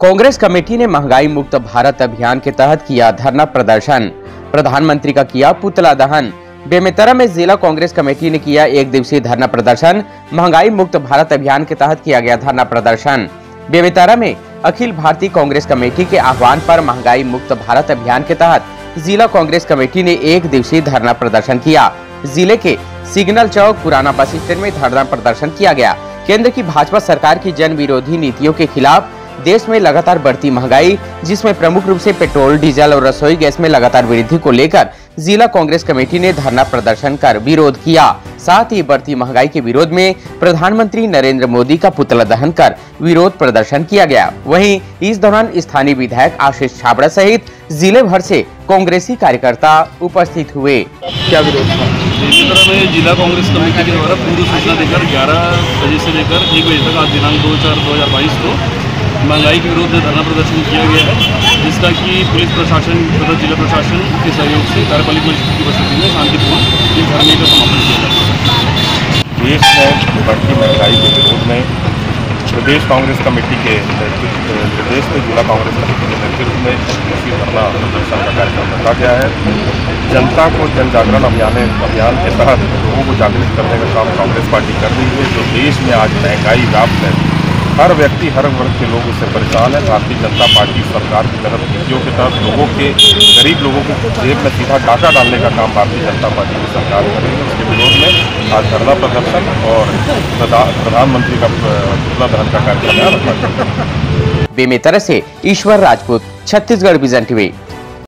Congress committee ने महँगाई मुक्त भारत अभियान के तहत किया धरना प्रदर्शन। प्रधानमंत्री का किया पुतला दहन। बेमेतरा में जिला कांग्रेस कमेटी ने किया एक दिवसीय धरना प्रदर्शन। महँगाई मुक्त भारत अभियान के तहत किया गया धरना प्रदर्शन। बेमेतरा में अखिल भारतीय कांग्रेस कमेटी के आह्वान पर महँगाई मुक्त भारत अभियान के तहत जिला कांग्रेस कमेटी ने एक दिवसीय धरना प्रदर्शन किया। ज़िले के सिग्नल चौक, पुराना बस स्टैंड में धरना प्रदर्शन किया गया। केंद्र की भाजपा सरकार की जन विरोधी नीतियों के खिलाफ देश में लगातार बढ़ती महँगाई जिसमें प्रमुख रूप से पेट्रोल डीजल और रसोई गैस में लगातार वृद्धि को लेकर जिला कांग्रेस कमेटी ने धरना प्रदर्शन कर विरोध किया। साथ ही बढ़ती महँगाई के विरोध में प्रधानमंत्री नरेंद्र मोदी का पुतला दहन कर विरोध प्रदर्शन किया गया। वहीं इस दौरान स्थानीय विधायक आशीष छाबड़ा सहित ज़िले भर से कांग्रेसी कार्यकर्ता उपस्थित हुए। क्या विरोध इसी तरह में जिला कांग्रेस कमेटी के द्वारा पूर्व सूचना देकर 11 बजे से लेकर एक बजे तक आज दिनांक दो चार दो हज़ार बाईस को महँगाई के विरुद्ध धरना प्रदर्शन किया गया है, जिसका कि पुलिस प्रशासन तथा जिला प्रशासन के सहयोग से कार्यपालिक मजिस्ट्रेट की उपस्थिति में शांतिपूर्ण इस धरने का समापन किया जाएगा देश में बढ़ती महँगाई के विरोध में प्रदेश कांग्रेस कमेटी के प्रदेश में जिला कांग्रेस कमेटी के नेतृत्व में दिवसीय धरना प्रदर्शन का कार्यक्रम रखा गया है। जनता को जन जागरण अभियान अभियान के तहत लोगों को जागृत करने का काम कांग्रेस पार्टी कर रही है, जो देश में आज महँगाई व्याप्त है। हर व्यक्ति, हर वर्ग के लोग इससे परेशान है। भारतीय जनता पार्टी सरकार की तरफ़ नीतियों के तहत लोगों के, गरीब लोगों के जेब में सीधा डाका डालने का काम भारतीय जनता पार्टी की सरकार कर रही है। उसके विरोध में आज धरना प्रदर्शन और प्रधानमंत्री का पुतला दहन का कार्यक्रम रखा से ईश्वर राजपूत, छत्तीसगढ़ विजन टीवी।